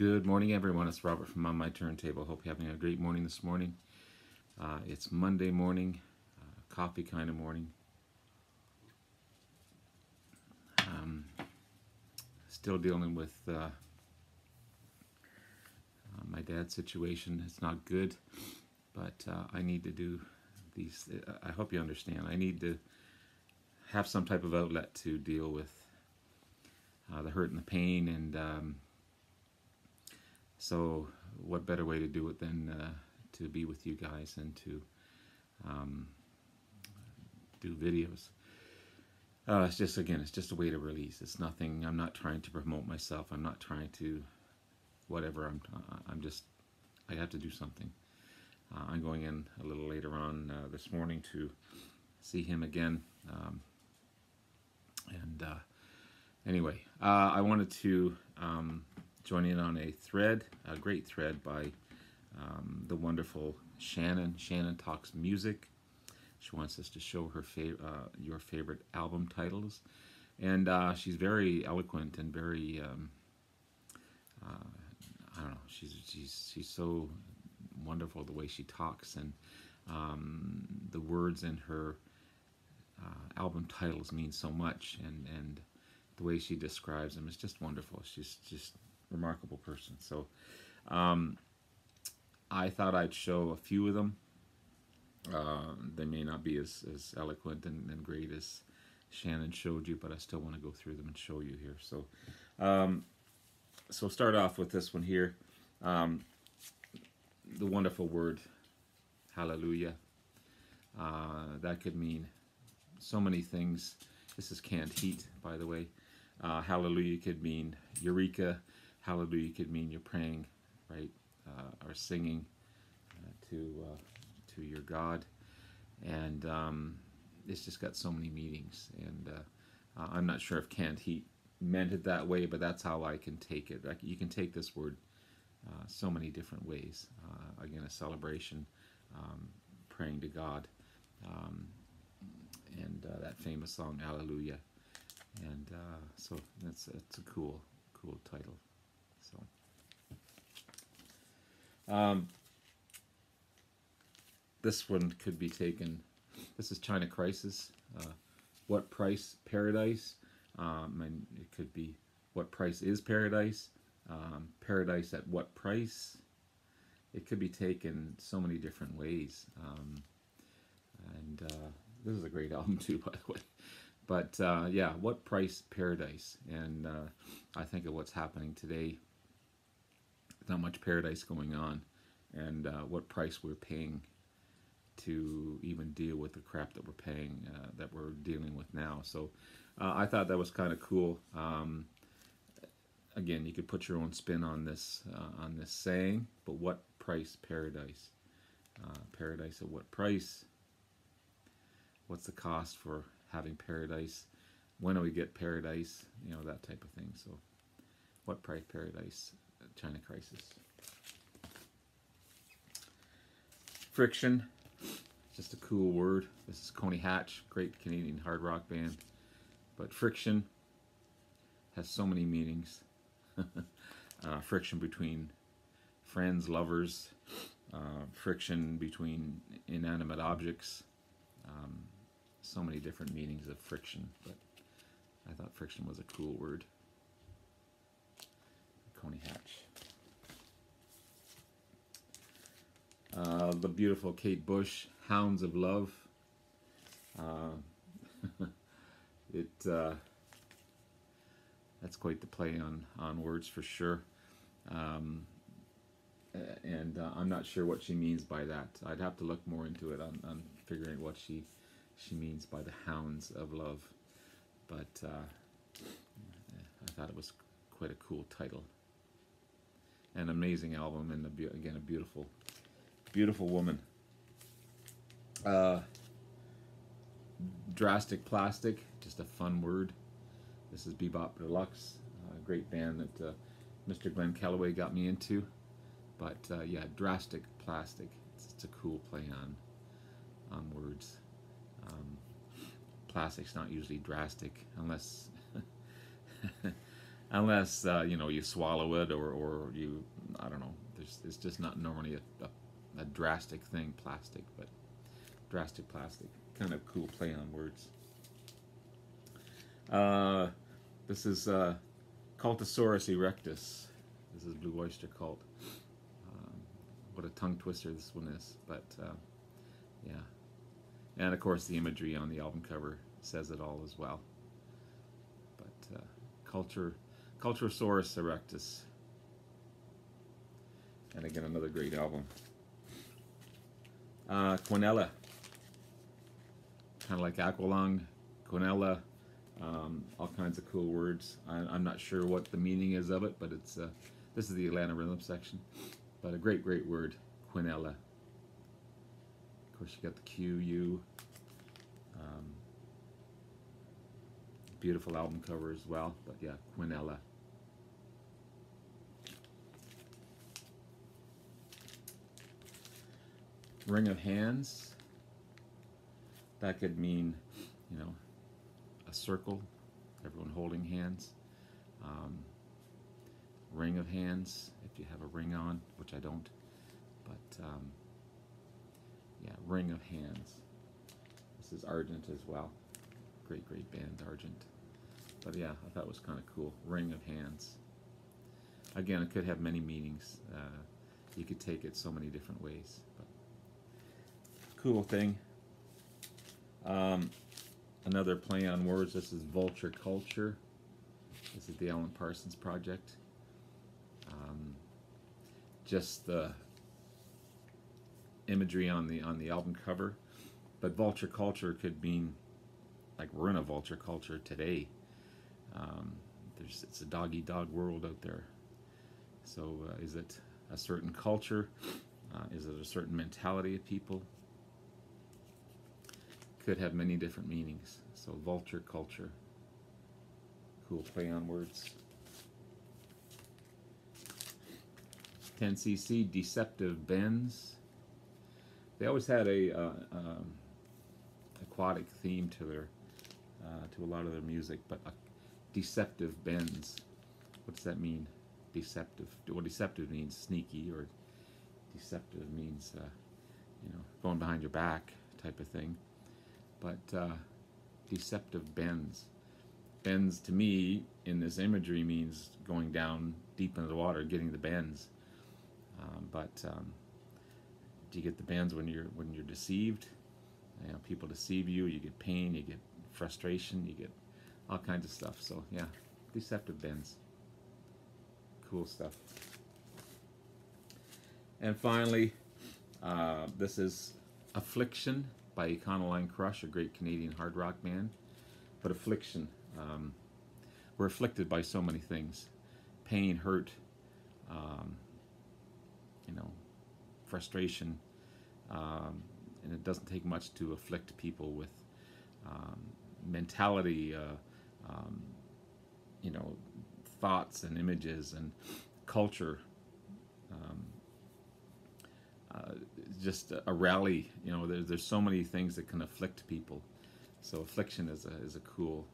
Good morning, everyone. It's Robert from On My Turntable. Hope you're having a great morning this morning. Uh, it's Monday morning, uh, coffee kind of morning. Um, still dealing with uh, uh, my dad's situation. It's not good, but uh, I need to do these. I hope you understand. I need to have some type of outlet to deal with uh, the hurt and the pain and. Um, so, what better way to do it than uh, to be with you guys and to um, do videos? Uh, it's just again, it's just a way to release. It's nothing. I'm not trying to promote myself. I'm not trying to whatever. I'm. I'm just. I have to do something. Uh, I'm going in a little later on uh, this morning to see him again. Um, and uh, anyway, uh, I wanted to. Um, joining on a thread, a great thread by um, the wonderful Shannon. Shannon talks music. She wants us to show her fav- uh, your favorite album titles, and uh, she's very eloquent and very. Um, uh, I don't know. She's she's she's so wonderful the way she talks and um, the words in her uh, album titles mean so much and and the way she describes them is just wonderful. She's just remarkable person. So um, I thought I'd show a few of them. Uh, they may not be as, as eloquent and, and, great as Shannon showed you, but I still want to go through them and show you here. So, um, so start off with this one here. Um, the wonderful word, hallelujah. Uh, that could mean so many things. This is canned heat, by the way. Uh, hallelujah could mean eureka hallelujah could mean you're praying, right, uh, or singing uh, to uh, to your God, and um, it's just got so many meanings. And uh, I'm not sure if canned heat meant it that way, but that's how I can take it. Like you can take this word uh, so many different ways. Uh, again, a celebration, um, praying to God, um, and that famous song "Hallelujah." And so that's that's a cool cool title. So, um, this one could be taken. This is China Crisis. Uh, what price paradise? Um, and it could be what price is paradise? Um, paradise at what price? It could be taken so many different ways. Um, and uh, this is a great album too, by the way. But uh, yeah, what price paradise? And uh, I think of what's happening today not much paradise going on, and uh, what price we're paying to even deal with the crap that we're paying, uh, that we're dealing with now. So uh, I thought that was kind of cool. Um, again, you could put your own spin on this uh, on this saying, but what price paradise? Uh, paradise at what price? What's the cost for having paradise? When do we get paradise? You know that type of thing. So, what price paradise? China crisis. Friction, just a cool word. This is Coney Hatch, great Canadian hard rock band. But friction has so many meanings. uh, friction between friends, lovers, uh, friction between inanimate objects. Um, so many different meanings of friction, but I thought friction was a cool word. Coney Hatch. Uh, the beautiful Kate Bush, Hounds of Love. Uh, it uh, that's quite the play on on words for sure. Um, and uh, I'm not sure what she means by that. I'd have to look more into it on, on figuring what she she means by the hounds of love. But uh, I thought it was quite a cool title an amazing album and a, again a beautiful, beautiful woman. Uh, drastic plastic, just a fun word. This is Be Bop Deluxe, a great band that uh, Mr. Glenn Calloway got me into. But uh, yeah, drastic plastic. It's, it's, a cool play on on words. Um, plastic's not usually drastic unless unless uh, you know you swallow it or, or you I don't know. There's, it's just not normally a, a, a drastic thing, plastic, but drastic plastic. Kind of cool play on words. Uh, this is uh, Cultosaurus erectus. This is blue oyster cult. Um, what a tongue twister this one is, but uh, yeah. And of course, the imagery on the album cover says it all as well. But uh, culture, Cultosaurus erectus. And again, another great album. Uh, Quinella. Kind of like Aqualung, Quinella, um, all kinds of cool words. I, am not sure what the meaning is of it, but it's uh, this is the Atlanta Rhythm section. But a great, great word, Quinella. Of course, you got the Q, U. Um, beautiful album cover as well, but yeah, Quinella. Ring of hands. That could mean, you know, a circle, everyone holding hands. Um, ring of hands, if you have a ring on, which I don't. But, um, yeah, ring of hands. This is Argent as well. Great, great band, Argent. But yeah, I thought it was kind of cool. Ring of hands. Again, it could have many meanings. Uh, you could take it so many different ways. But cool thing. Um, another play on words. This is Vulture Culture. This is the Alan Parsons project. Um, just the imagery on the on the album cover, but vulture culture could mean like we're in a vulture culture today. Um, there's it's a doggy dog world out there. So uh, is it a certain culture? Uh, is it a certain mentality of people? Could have many different meanings. So vulture culture. Cool play on words. 10cc deceptive bends. They always had a uh, um, aquatic theme to their uh, to a lot of their music, but deceptive bends. What does that mean? Deceptive. Well, deceptive means sneaky, or deceptive means uh, you know going behind your back type of thing but uh, deceptive bends. Bends to me in this imagery means going down deep into the water, getting the bends. Um, but um, do you get the bends when you're when you're deceived? You know, people deceive you. You get pain. You get frustration. You get all kinds of stuff. So yeah, deceptive bends. Cool stuff. And finally, uh, this is affliction by Econoline Crush, a great Canadian hard rock band. But affliction. Um, we're afflicted by so many things pain, hurt, um, you know, frustration. Um, and it doesn't take much to afflict people with um, mentality, uh, um, you know, thoughts and images and culture. Um, uh, just a rally. You know, there's there's so many things that can afflict people. So affliction is a is a cool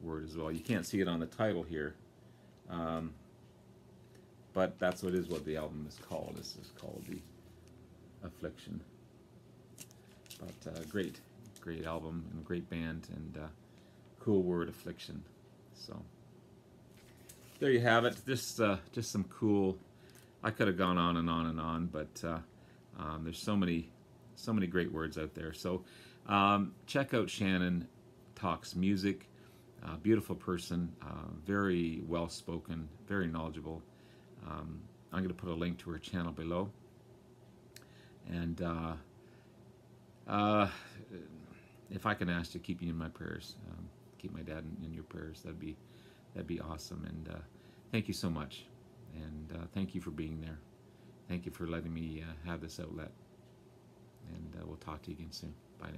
word as well. You can't see it on the title here, um, but that's what is what the album is called. This is called the affliction. But uh, great, great album and great band and uh, cool word affliction. So there you have it. Just uh, just some cool. I could have gone on and on and on, but uh, um, there's so many, so many great words out there. So um, check out Shannon Talks Music. Uh, beautiful person, uh, very well spoken, very knowledgeable. Um, I'm going to put a link to her channel below. And uh, uh, if I can ask to keep you in my prayers, um, keep my dad in, in, your prayers, that'd be that'd be awesome. And uh, thank you so much, and uh, thank you for being there. Thank you for letting me uh, have this outlet. And uh, we'll talk to you again soon. Bye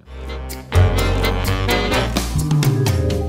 now.